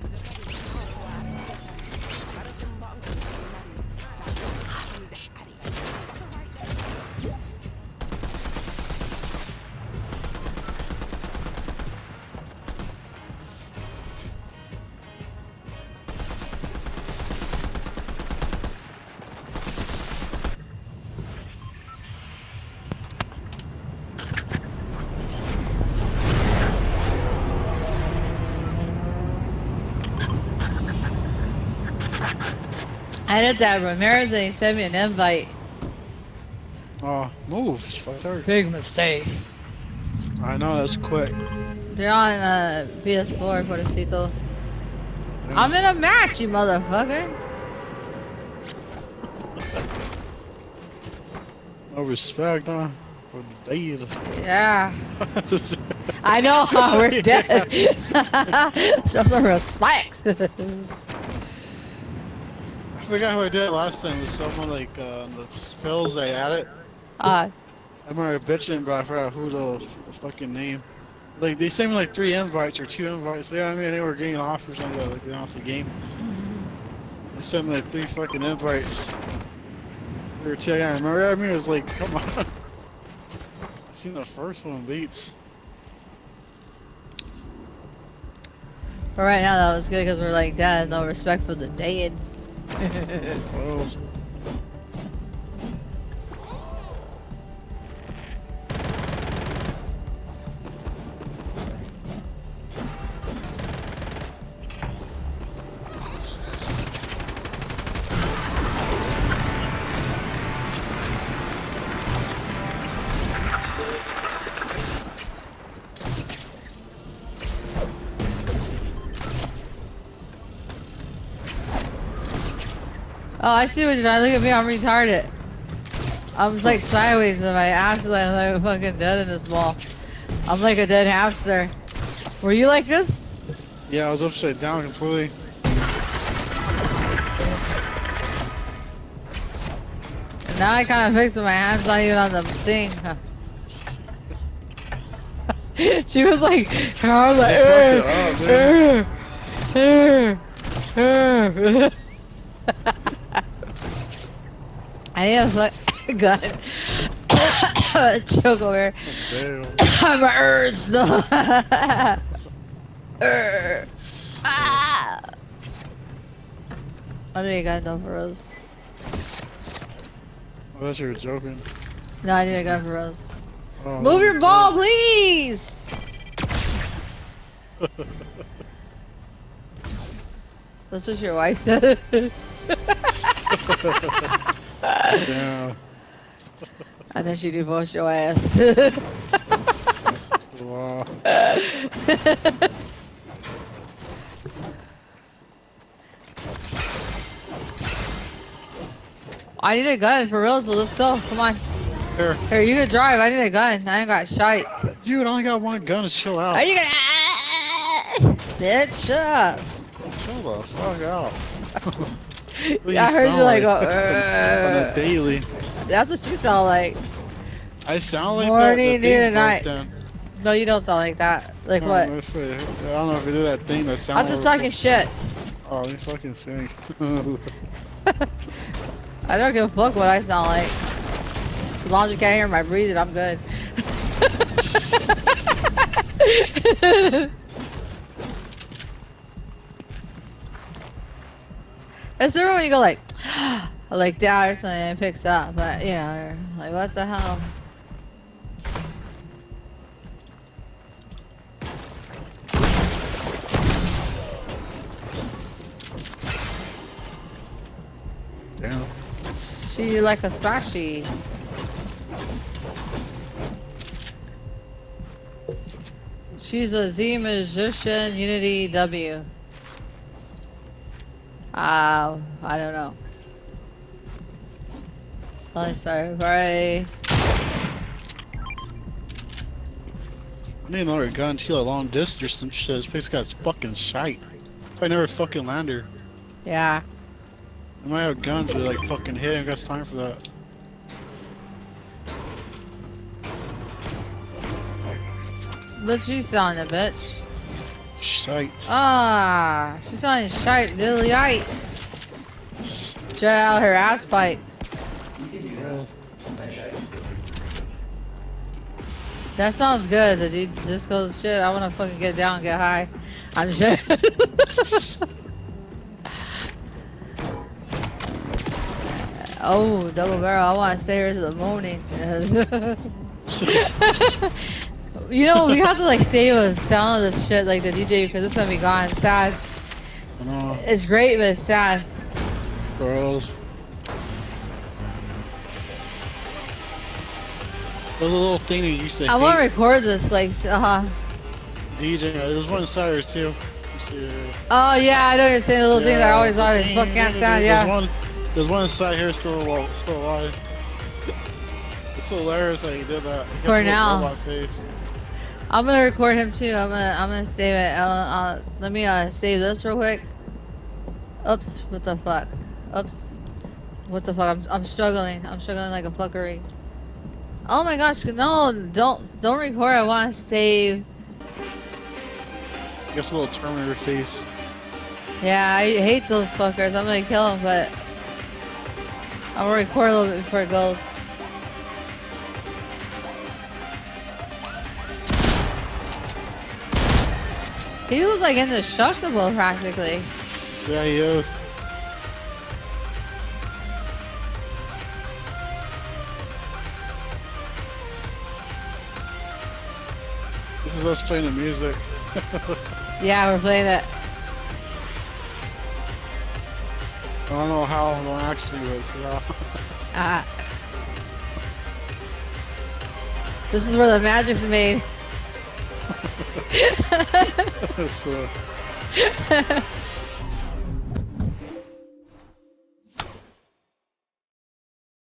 body. I did that Ramirez and he sent me an invite. Oh, move. It's fucked up. Big mistake. I know, that's quick. They're on uh, PS4, Pobrecito. I'm in a match, you motherfucker. No respect, huh? For the deed. Yeah. I know how we're dead. Show some respect. I forgot who I did last time. It was someone like uh, on the spills I had it. uh, I remember bitching, but I forgot who the, the fucking name. Like they sent me like three invites or two invites. Yeah, I mean they were getting off or something, like getting off the game. They sent me like three fucking invites. Were telling, I remember. I mean it was like, come on. I seen the first one beats. but right now that was good because we're like dead. No respect for the dead. Well, Oh, I see what you're doing. Look at me, I'm retarded. I'm like sideways and my ass is like, like fucking dead in this ball. I'm like a dead hamster. Were you like this? yeah, I was upside down completely. And now I kind of fixed it. My hand's not even on the thing. she was like, I was like, fucked it up, I am like gun. Choke over. I'm a Urs. Ur. Ah. I need a gun though for us. Unless you were joking. No, I need a gun for us. Oh, Move your ball, please. That's what your wife said. And then she divorced your ass. Wow. I need a gun for real, so let's go. Come on. Here. Here, you can drive. I need a gun. I ain't got shite. Dude, I only got one gun to chill out. Are you gonna? Ah! Bitch, shut up. Chill the fuck out. I heard you like, go, on "Uh." a daily. That's what you sound like. I sound like Morning, that. the noon, and night. down. No, you don't sound like that. Like I what? if I, I don't know if you do that thing that sounds. I'm just talking shit. Oh, you fucking sing. I don't give a fuck what I sound like. As long as you can't hear my breathing, I'm good. It's different when you go like, like that or something and it picks up, but you know, like what the hell? Damn. She like a splashy. She's a Z magician Unity W. Uh, I don't know. Oh, sorry. I need another gun to kill a long distance or some shit. This place got fucking shite. If I never fucking land her. Yeah. I might have guns but like fucking hit. I got time for that. But she's on a bitch. Shite. Ah, she's on shite, dilly ite. Jet out her ass pipe. That sounds good. The d- disco shit. I wanna fucking get down, and get high. I'm sure. oh, double barrel. I wanna stay here till the morning. you know, we have to like save a sound of this shit, like the DJ, because it's gonna be gone. Sad. I know. It's great, but it's sad. Girls. There's a little thing that you said. I want to record this, like, uh huh. DJ. There's one inside her too. Oh yeah, I know you're saying the little thing that I always to thing, fucking can't stand. There's one. There's one inside here still alive. Still alive. it's hilarious how you did that. For now. robot face. I'm gonna record him too. I'm gonna I'm gonna save it. Uh, let me uh save this real quick. Oops, what the fuck? Oops, what the fuck? I'm I'm struggling. I'm struggling like a fuckery. Oh my gosh, no! Don't don't record. I want to save. Has a little Terminator face. Yeah, I hate those fuckers. I'm gonna kill them, but I'm gonna record a little bit before it goes. He was like indestructible practically. Yeah, he is. This is us playing the music. Yeah, we're playing it. I don't know how long actually was. Uh, Ah. This is where the magic's made. so,